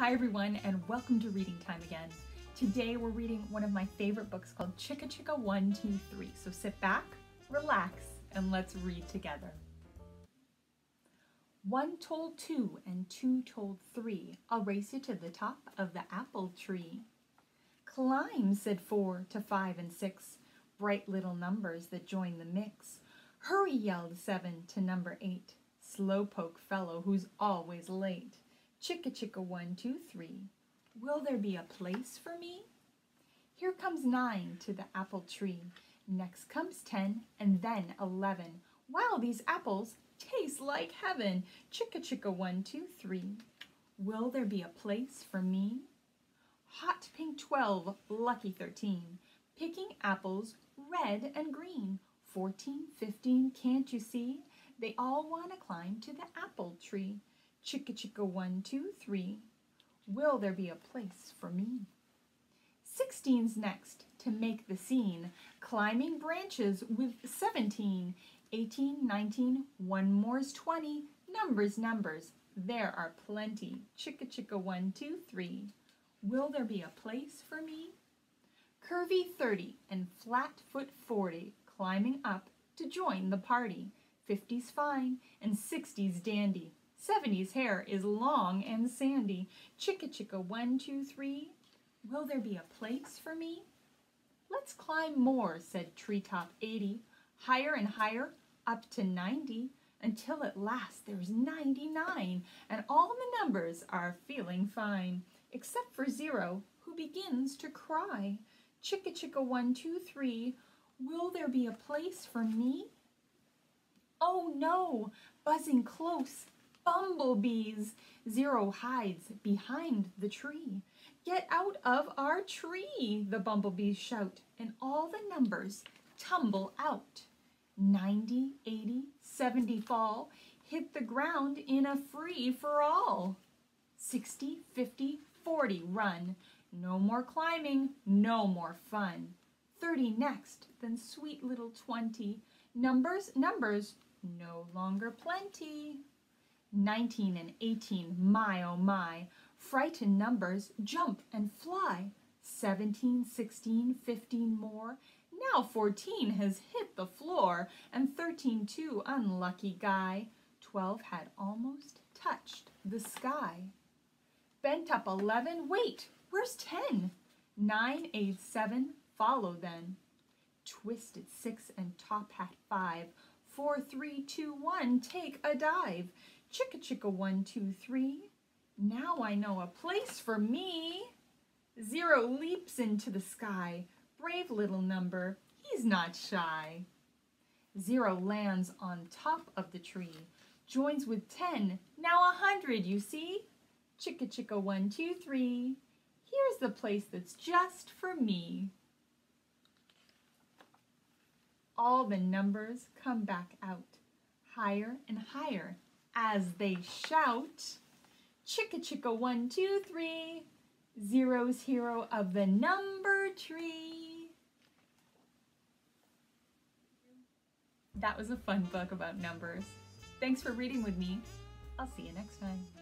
Hi everyone and welcome to Reading Time again. Today we're reading one of my favorite books called Chicka Chicka 1, 2, 3. So sit back, relax, and let's read together. One told two and two told three, I'll race you to the top of the apple tree. Climb, said four to five and six, bright little numbers that join the mix. Hurry, yelled seven to number eight, slowpoke fellow who's always late. Chicka chicka one, two, three. Will there be a place for me? Here comes nine to the apple tree. Next comes ten, and then eleven. Wow, these apples taste like heaven. Chicka chicka one, two, three. Will there be a place for me? Hot pink twelve, lucky thirteen. Picking apples red and green. Fourteen, fifteen, can't you see? They all want to climb to the apple tree. Chicka chicka one, two, three. Will there be a place for me? Sixteen's next to make the scene, climbing branches with seventeen. Eighteen, nineteen, one more's twenty. Numbers, numbers, there are plenty. Chicka chicka one, two, three. Will there be a place for me? Curvy thirty and flat foot forty, climbing up to join the party. Fifty's fine and sixty's dandy. Seventy's hair is long and sandy. Chicka chicka one, two, three. Will there be a place for me? Let's climb more, said Treetop 80. Higher and higher, up to 90, until at last there's 99, and all the numbers are feeling fine, except for zero, who begins to cry. Chicka chicka one, two, three. Will there be a place for me? Oh no, buzzing close, bumblebees. Zero hides behind the tree. Get out of our tree, the bumblebees shout, and all the numbers tumble out. 90, 80, 70 fall, hit the ground in a free-for-all. 60, 50, 40 run. No more climbing, no more fun. 30 next, then sweet little 20. Numbers, numbers, no longer plenty. 19 and 18, my oh my, frightened numbers jump and fly. 17, 16, 15 more, now 14 has hit the floor, and 13 too, unlucky guy. 12 had almost touched the sky. Bent up 11, wait, where's 10? 9, 8, 7, follow then. Twisted 6 and top hat 5, Four, three, two, one, take a dive. Chicka chicka one, two, three. Now I know a place for me. Zero leaps into the sky. Brave little number, he's not shy. Zero lands on top of the tree. Joins with ten, now a hundred, you see? Chicka chicka one, two, three. Here's the place that's just for me. all the numbers come back out, higher and higher, as they shout, Chicka chicka one, two, three, Zero's hero of the number tree. That was a fun book about numbers. Thanks for reading with me. I'll see you next time.